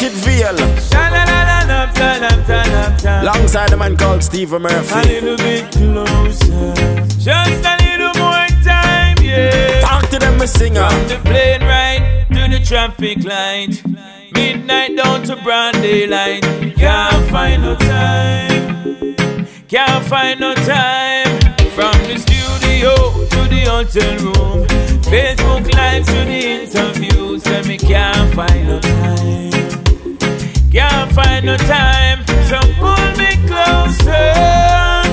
Anointed Vale. Alongside a man called Steve Murphy. A little bit closer. Just a little more time, yeah. Talk to them, a singer. From the plane ride to the traffic light. Midnight down to broad daylight. Can't find no time. Can't find no time. From the studio to the hotel room. Facebook live to the interviews. And me can't find no time. Can't no time. So pull me closer.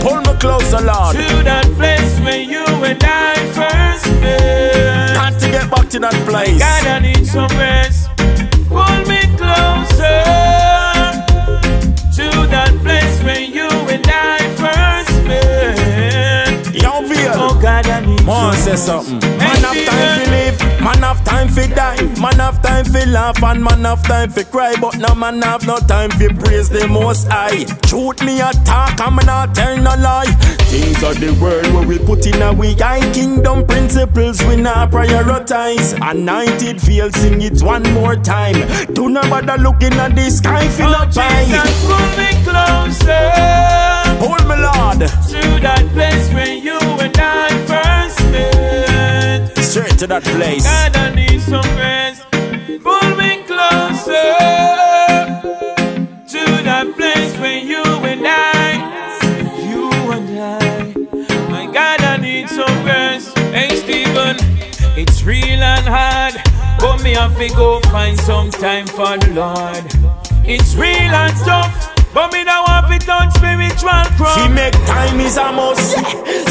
Pull me closer, Lord. To that place where you and I first met. Got to get back to that place. God, I need some rest. Need Man some say rest. something. Man have time to live, man have time for die, man have time for laugh and man have time for cry, but no man have no time for praise the most high. Truth me a talk, I'm not tell no lie. Things of the world where we put in a we high kingdom principles we not prioritize. Anointed Vale sing it one more time. Do not bother looking at the sky, feel Oh. Jesus, pull me closer to that place. God, I need some rest. Pull me closer to that place where you and I, you and I. My God, I need some rest. Hey, Stephen, it's real and hard, but me have to go find some time for the Lord. It's real and tough. But me now have it on spiritual crime. make time is a must.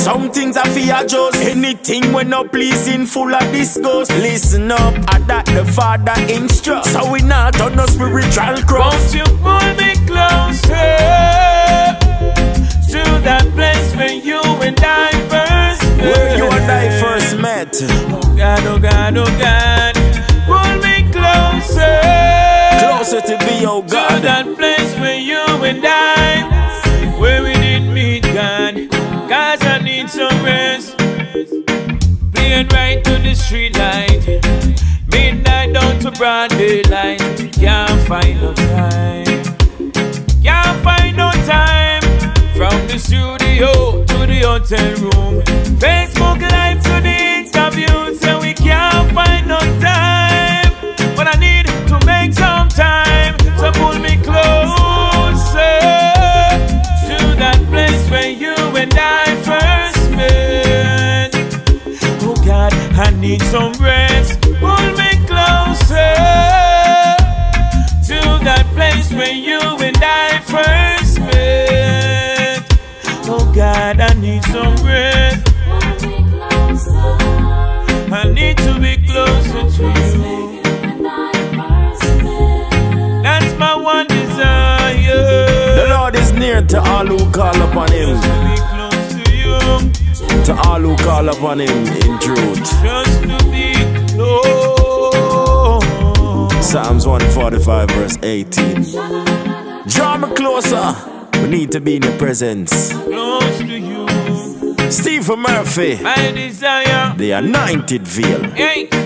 Some things I fi just Anything when not pleasing, full of disgust. Listen up, I that the Father instruct. So we not on no spiritual cross. Won't you pull me closer to that place where you and I first met? Where you and I first met. Oh God, oh God, oh God, pull me closer, Closer to be, oh to God. that place where you and I, Playing right to the street light, midnight down to broad daylight. Can't find no time. Can't find no time From the studio to the hotel room need some rest Pull me closer to that place where you and I first met. Oh God, I need some rest. I need to be closer to you. That's my one desire. The. Lord is near to all who call upon him. To all who call upon him in truth. just to be close. Psalms 145, verse 18. Draw me closer. We need to be in your presence. Close to you, Stephen Murphy, my desire. the Anointed Vale. Hey.